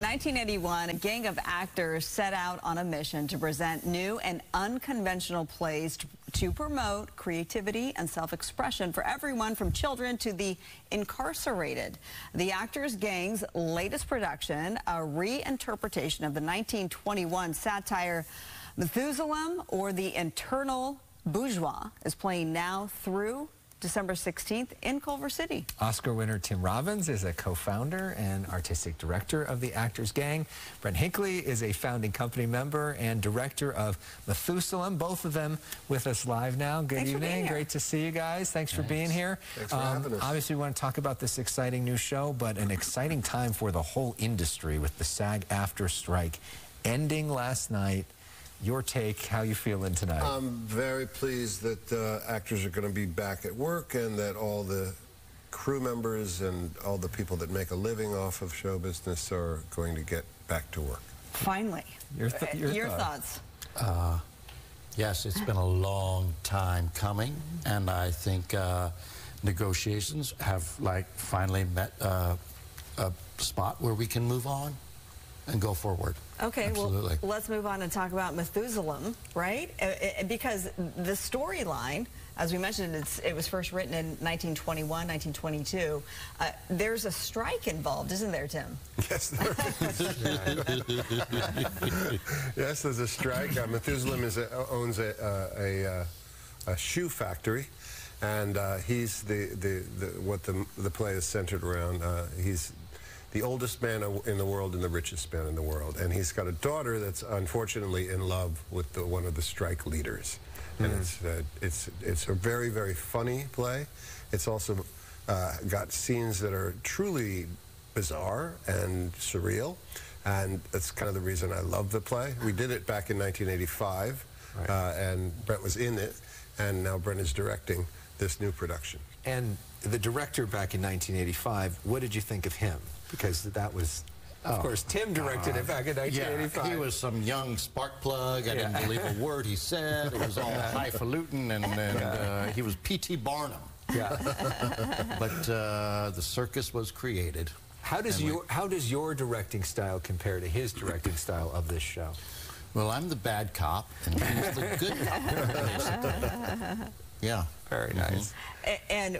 1981, a gang of actors set out on a mission to present new and unconventional plays to promote creativity and self-expression for everyone from children to the incarcerated. The Actors Gang's latest production, a reinterpretation of the 1921 satire Methuselah or the Eternal Bourgeois, is playing now through December 16th in Culver City. Oscar winner Tim Robbins is a co-founder and artistic director of the Actors Gang. Brent Hinkley is a founding company member and director of Methuselah. Both of them with us live now. Good Thanks evening. Great to see you guys. Thanks, Thanks. for being here. Thanks for um, having us. Obviously, we want to talk about this exciting new show, but an exciting time for the whole industry with the SAG-AFTRA strike ending last night your take, how you feeling tonight? I'm very pleased that uh, actors are going to be back at work and that all the crew members and all the people that make a living off of show business are going to get back to work. Finally. Your, th your, your thoughts? Uh, yes, it's been a long time coming, and I think uh, negotiations have like finally met uh, a spot where we can move on and go forward. Okay, Absolutely. well, let's move on and talk about Methuselah, right? Uh, uh, because the storyline, as we mentioned, it was first written in 1921, 1922. Uh, there's a strike involved, isn't there, Tim? Yes, there is. yes, there's a strike. Uh, Methuselah is a, owns a, a, a, shoe factory and uh, he's the, the, the, what the, the play is centered around. Uh, he's the oldest man in the world and the richest man in the world. And he's got a daughter that's unfortunately in love with the, one of the strike leaders. Mm. And hmm. it's, uh, it's, it's a very, very funny play. It's also uh, got scenes that are truly bizarre and surreal. And that's kind of the reason I love the play. We did it back in 1985, right. uh, and Brent was in it, and now Brent is directing this new production. And the director back in 1985, what did you think of him? Because that was of oh. course, Tim directed uh, it back in 1985. Yeah, he was some young spark plug. I yeah. didn't believe a word he said. It was all highfalutin, and, and uh, he was P.T. Barnum. Yeah. but uh, the circus was created. How does your How does your directing style compare to his directing style of this show? Well, I'm the bad cop, and he's the good cop. yeah. Very nice. Mm -hmm. And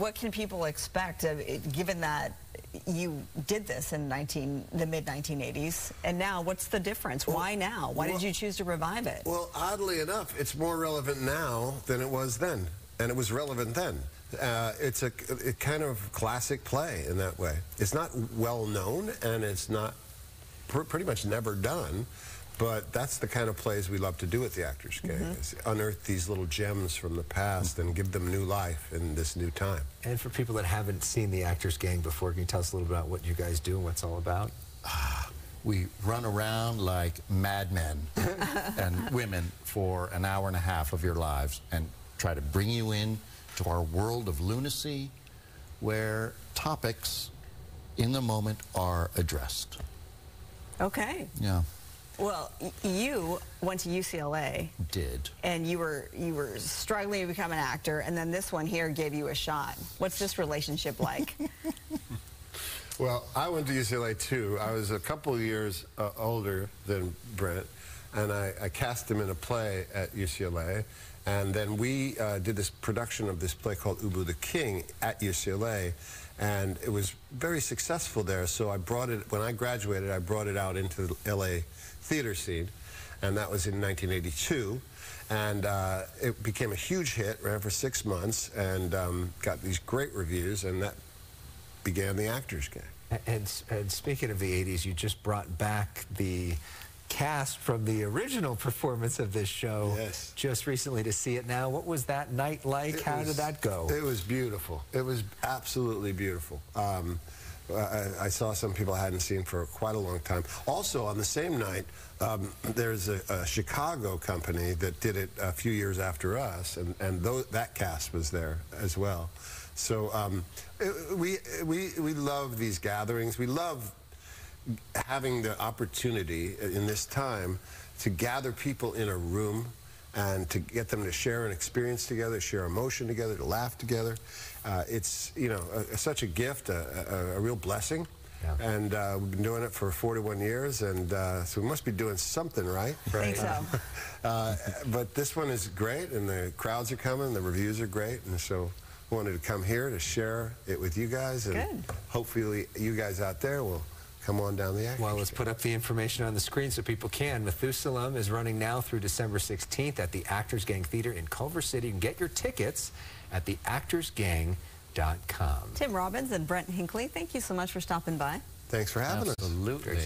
what can people expect, given that you did this in 19, the mid-1980s, and now what's the difference? Well, Why now? Why well, did you choose to revive it? Well, oddly enough, it's more relevant now than it was then, and it was relevant then. Uh, it's a, a, kind of classic play in that way. It's not well known, and it's not pr pretty much never done. But that's the kind of plays we love to do at the Actors Gang, mm -hmm. is unearth these little gems from the past and give them new life in this new time. And for people that haven't seen the Actors Gang before, can you tell us a little bit about what you guys do and what it's all about? we run around like madmen and women for an hour and a half of your lives and try to bring you in to our world of lunacy where topics in the moment are addressed. Okay. Yeah. Well, you went to UCLA. Did. And you were you were struggling to become an actor, and then this one here gave you a shot. What's this relationship like? well, I went to UCLA too. I was a couple years uh, older than Brent, and I, I, cast him in a play at UCLA. And then we uh, did this production of this play called Ubu the King at UCLA. And it was very successful there. So I brought it, when I graduated, I brought it out into the LA theater scene. And that was in 1982. And uh, it became a huge hit, ran for six months, and um, got these great reviews. And that began the Actors Gang. And, and speaking of the 80s, you just brought back the cast from the original performance of this show yes. just recently to see it now. What was that night like? It How was, did that go? It was beautiful. It was absolutely beautiful. Um, I, I, saw some people I hadn't seen for quite a long time. Also, on the same night, um, there's a, a, Chicago company that did it a few years after us, and, and th that cast was there as well. So um, it, we, we, we love these gatherings. We love having the opportunity in this time to gather people in a room and to get them to share an experience together, share emotion together, to laugh together. Uh, it's, you know, a, a, such a gift, a, a, a real blessing. Yeah. And uh, we've been doing it for 41 years, and uh, so we must be doing something right. Think so. Uh, but this one is great, and the crowds are coming, the reviews are great, and so wanted to come here to share it with you guys, and Good. hopefully you guys out there will come on down the act. Well, let's put up the information on the screen so people can. Methuselah is running now through December 16th at the Actors Gang Theater in Culver City. You can get your tickets at theactorsgang.com. Tim Robbins and Brent Hinkley, thank you so much for stopping by. Thanks for having us. Absolutely.